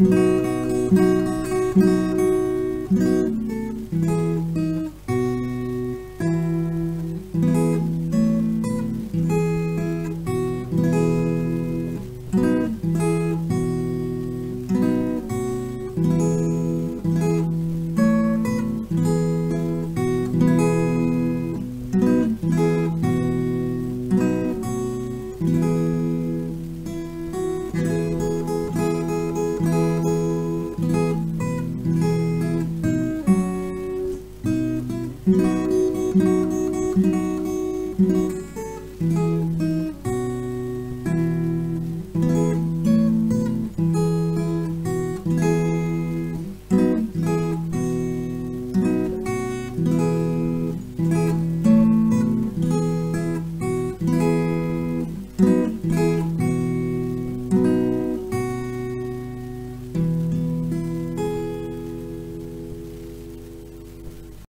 Música Thank you.